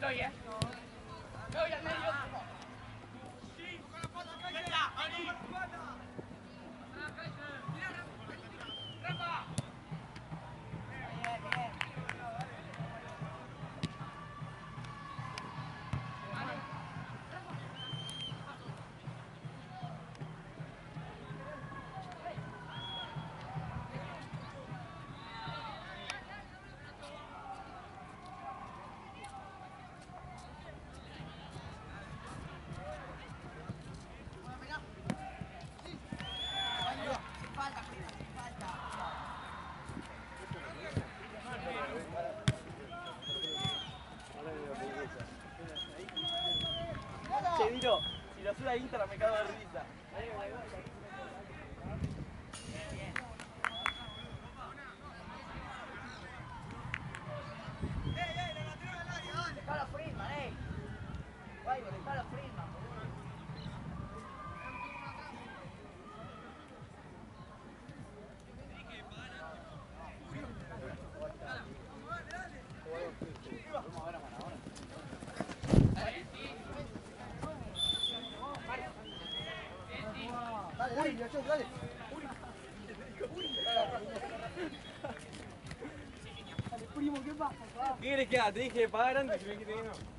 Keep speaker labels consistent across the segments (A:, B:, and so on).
A: Go, yeah. Si lo sube a Instagram me cago de risa.
B: Primo, ¿qué
A: querés que haga? Te dije de pagar antes, si ves que te no.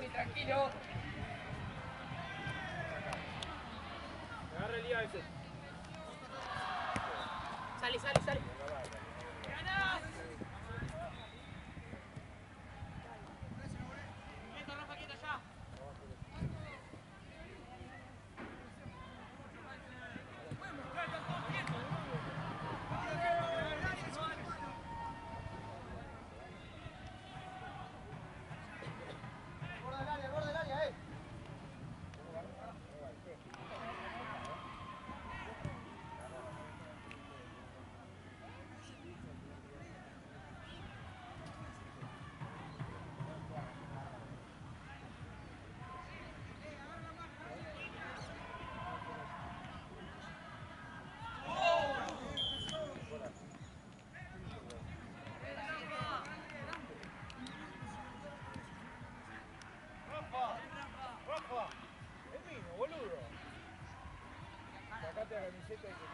A: Mauri, tranquilo.
C: Agarra el día ese. Salí,
A: salí, salí. Sit down.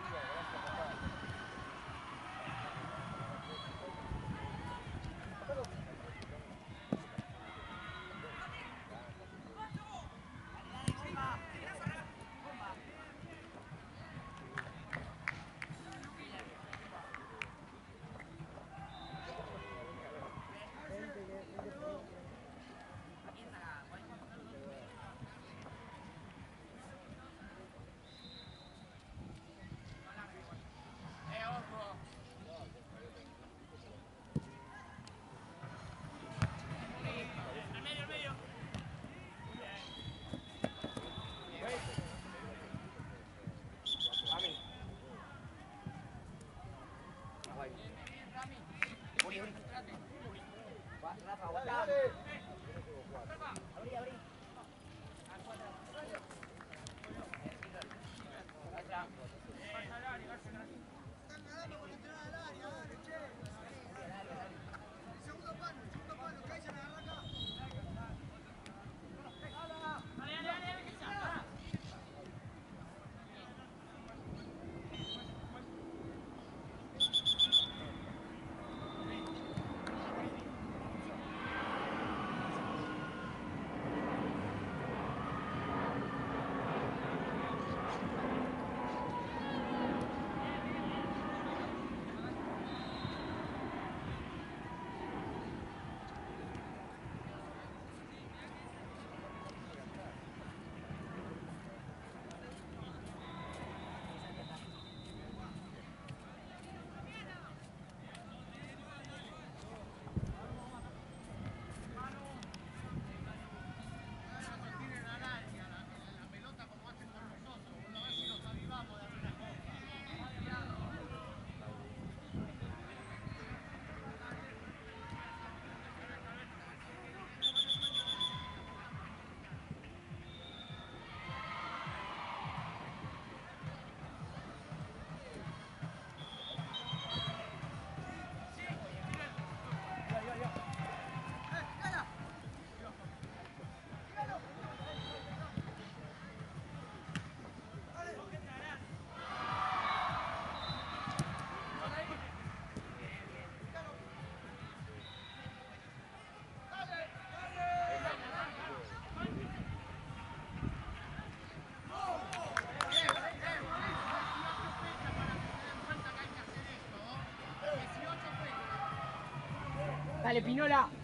D: Dale,
A: Pinola.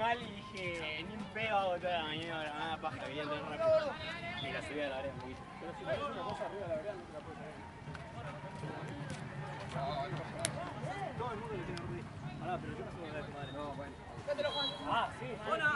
E: Mal y dije, ni un pedo hago toda la mañana, la nada paja, quería tener rápido. Y la la.
F: Pero si una cosa arriba, la verdad, no te la puedes. Todo el mundo le tiene pero yo de tu madre. Ah, sí. ¡Hola! ¡Bueno,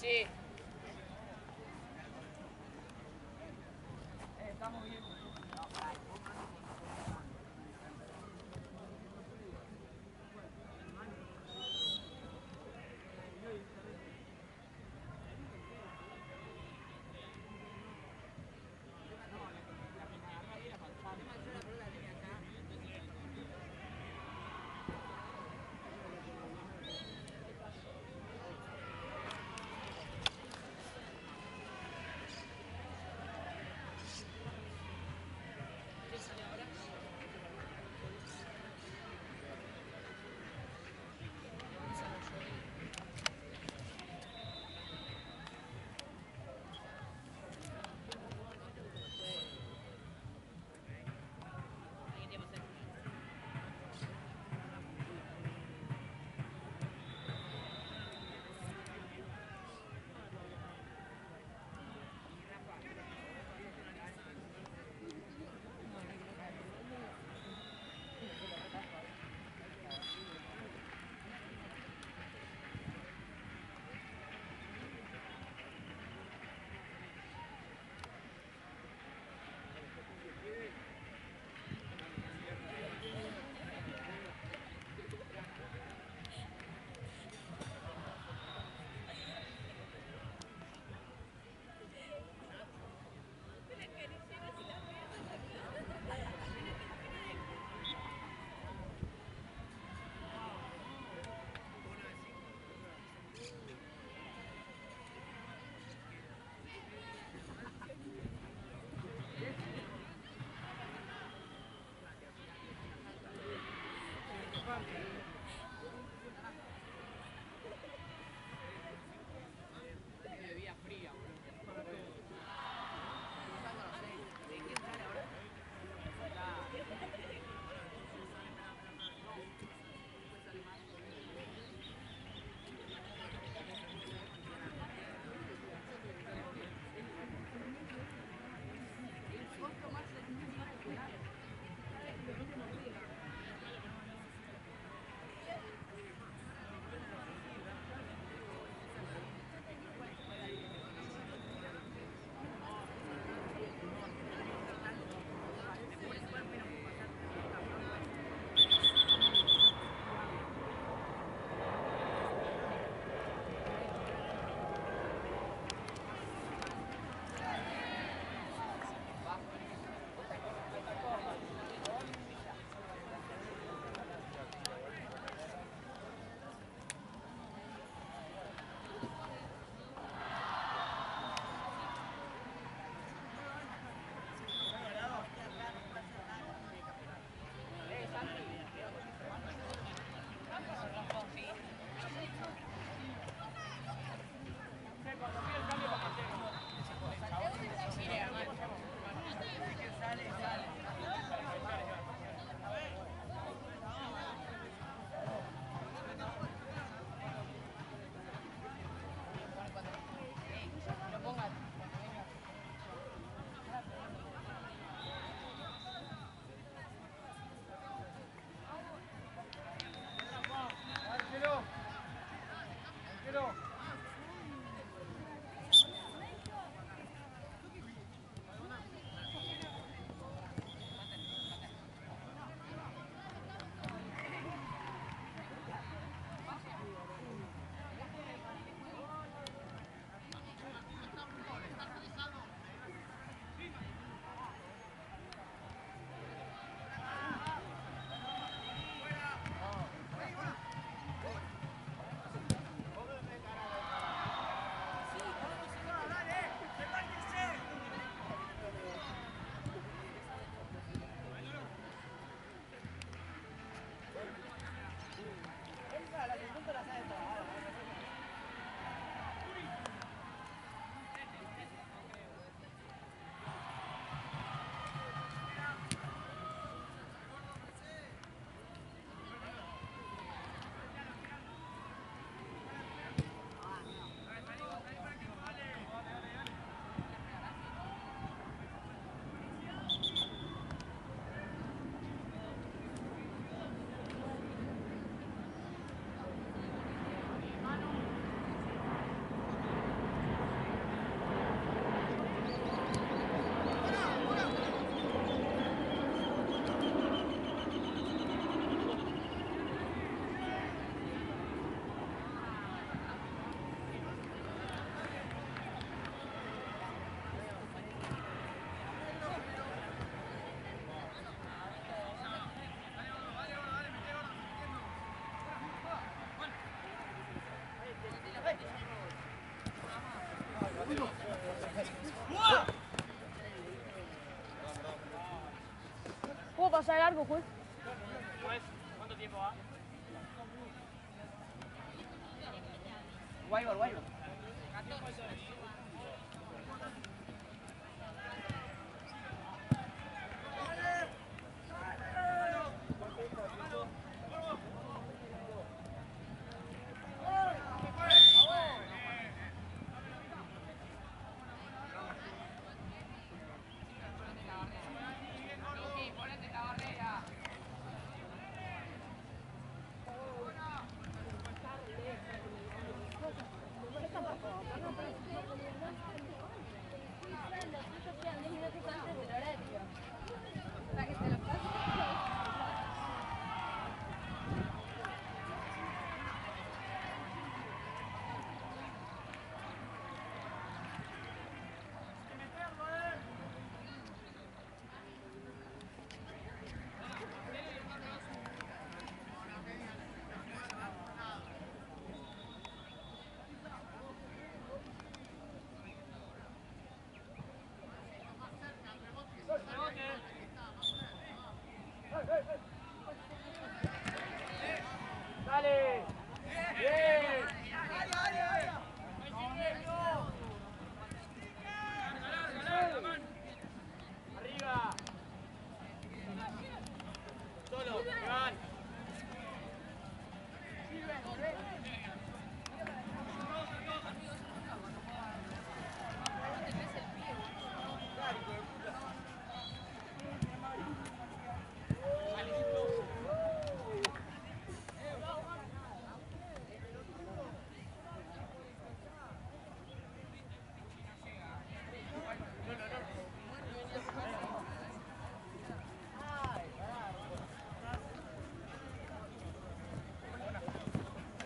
G: Sí.
A: Eh, estamos bien.
H: pasar
A: el arco.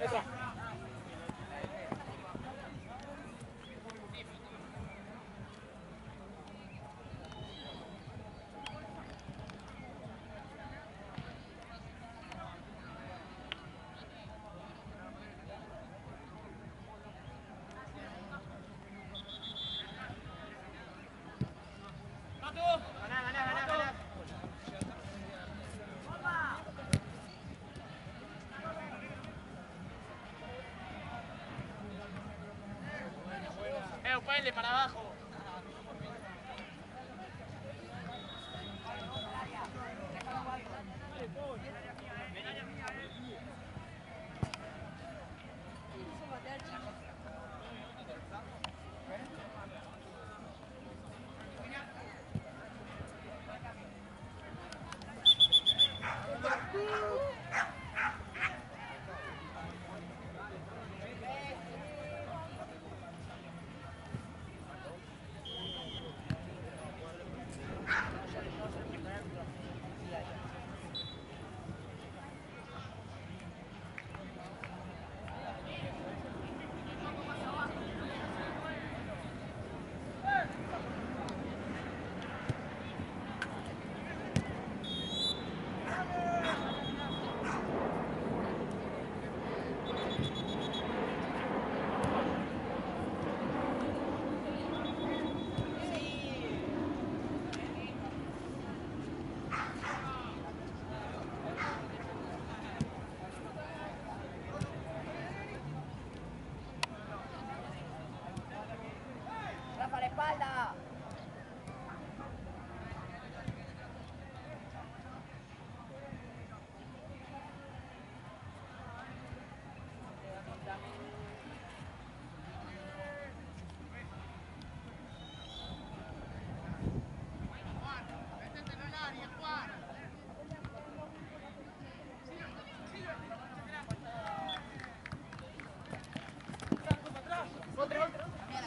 A: ¡Ganá,
I: Ponle para abajo.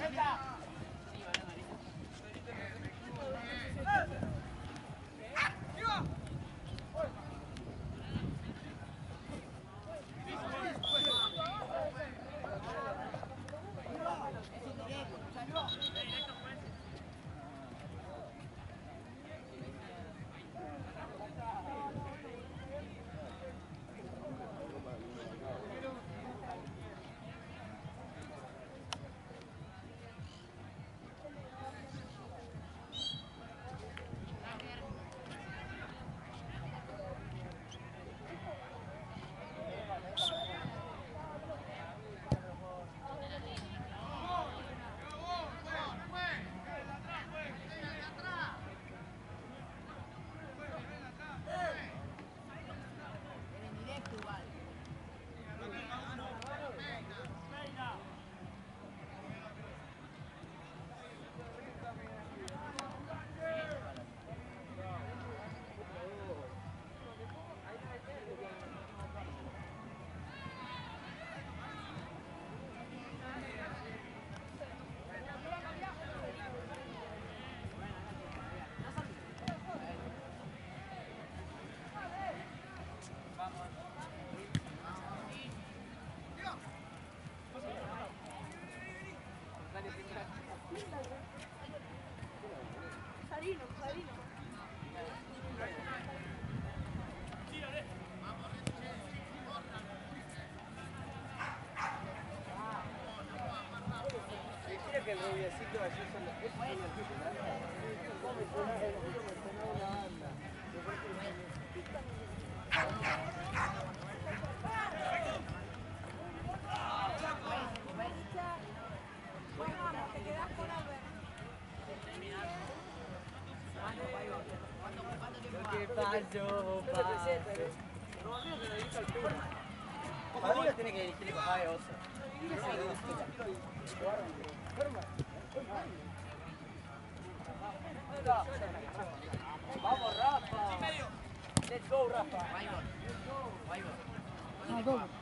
B: Take out. Suena una banda.
A: Vamos, te quedas con Albert.
G: ¿Qué pasó, pa?
B: Para mí tiene que dirigir Javi Oso.
G: Vamos, Rafa. Let's go, Rafa.
A: Doble.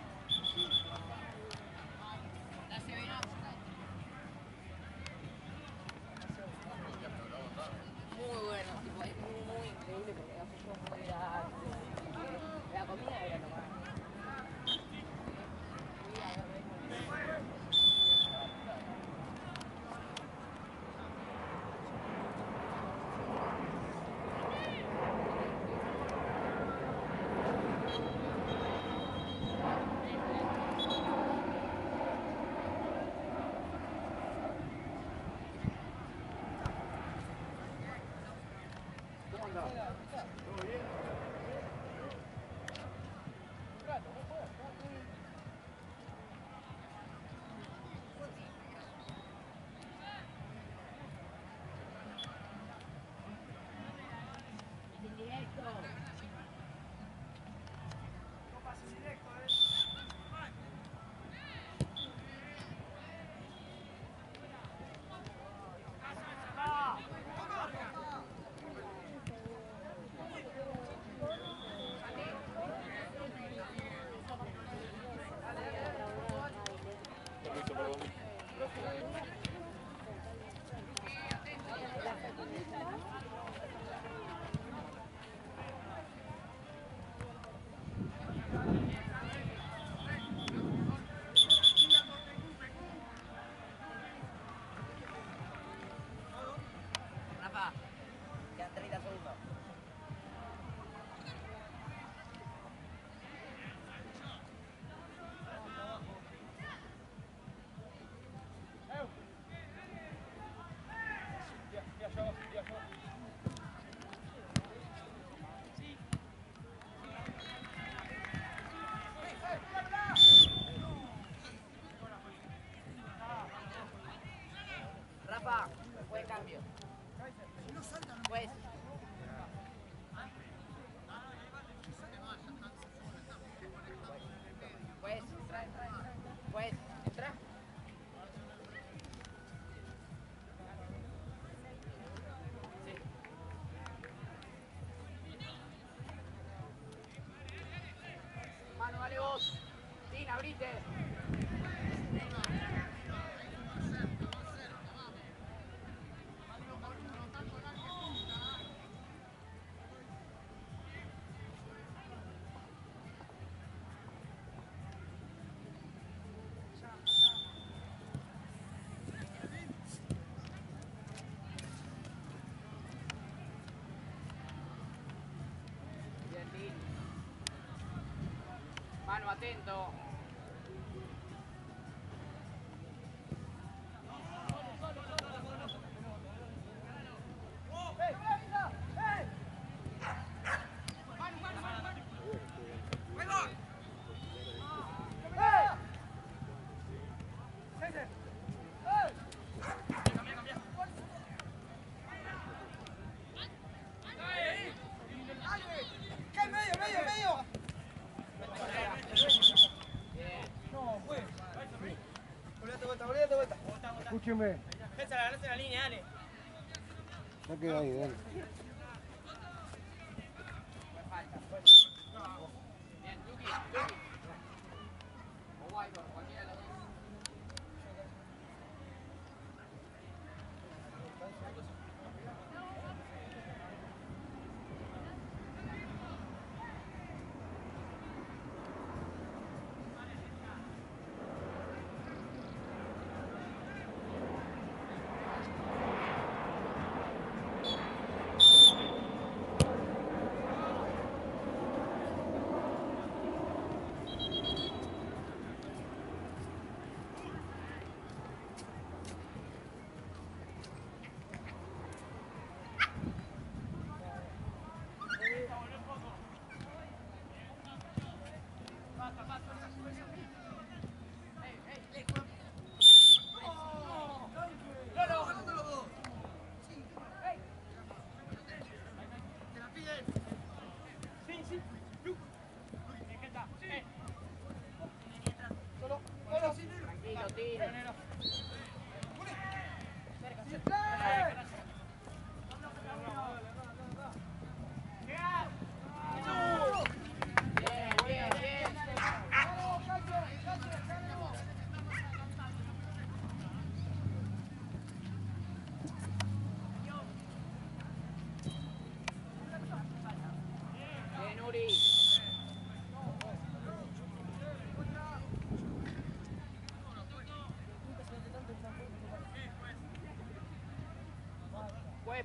G: Tina, abrite. Atento.
F: Escúcheme.
E: Esa la ganás en la línea, dale.
F: Ya queda ahí, dale.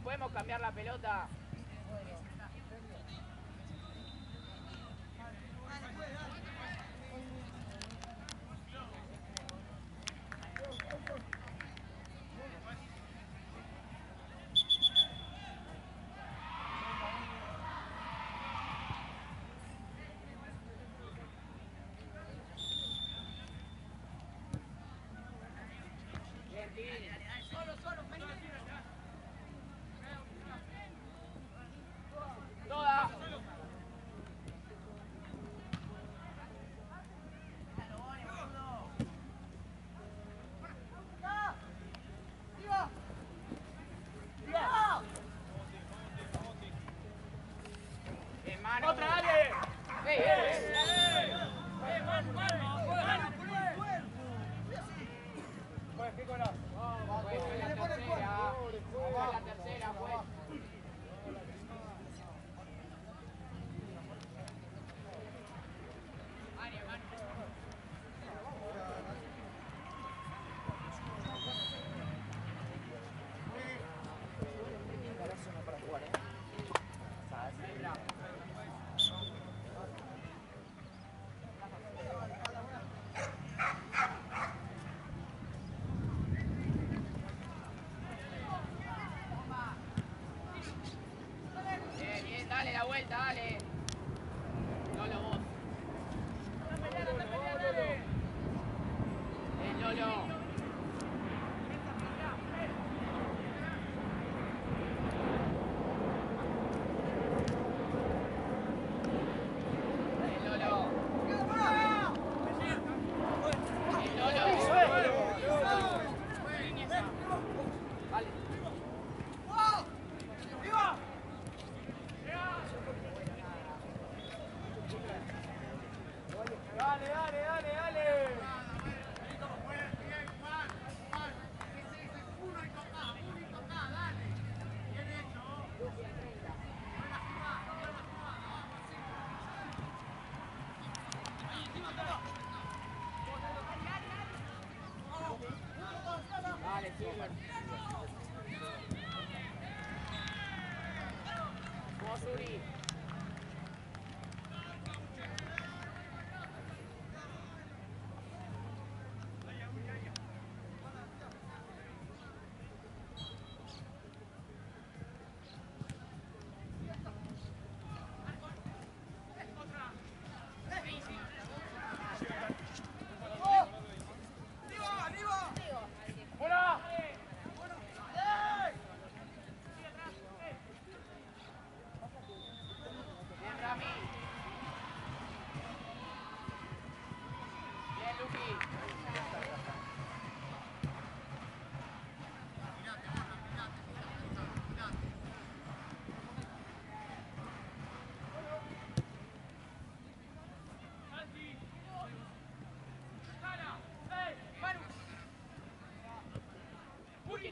A: podemos cambiar la pelota. Bien.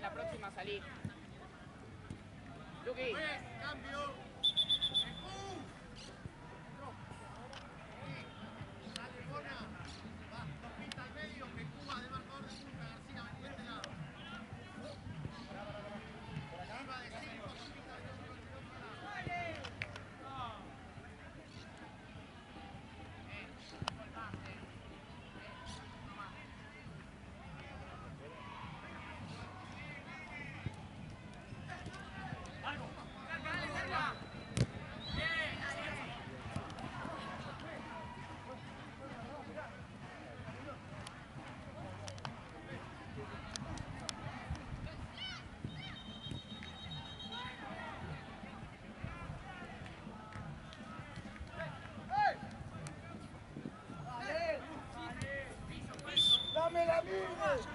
J: la
A: próxima salir. Luqui.
K: Pues, cambio. Yeah.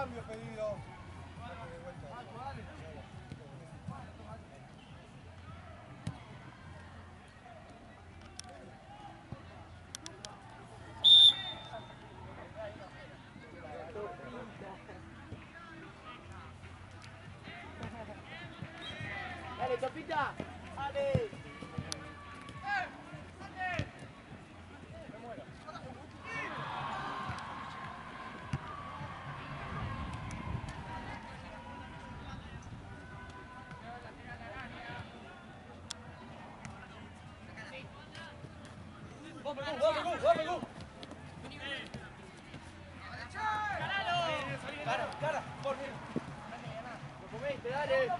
K: Cambio pedido.
A: Dale, Topita. Dale. Cara, cara, por dale.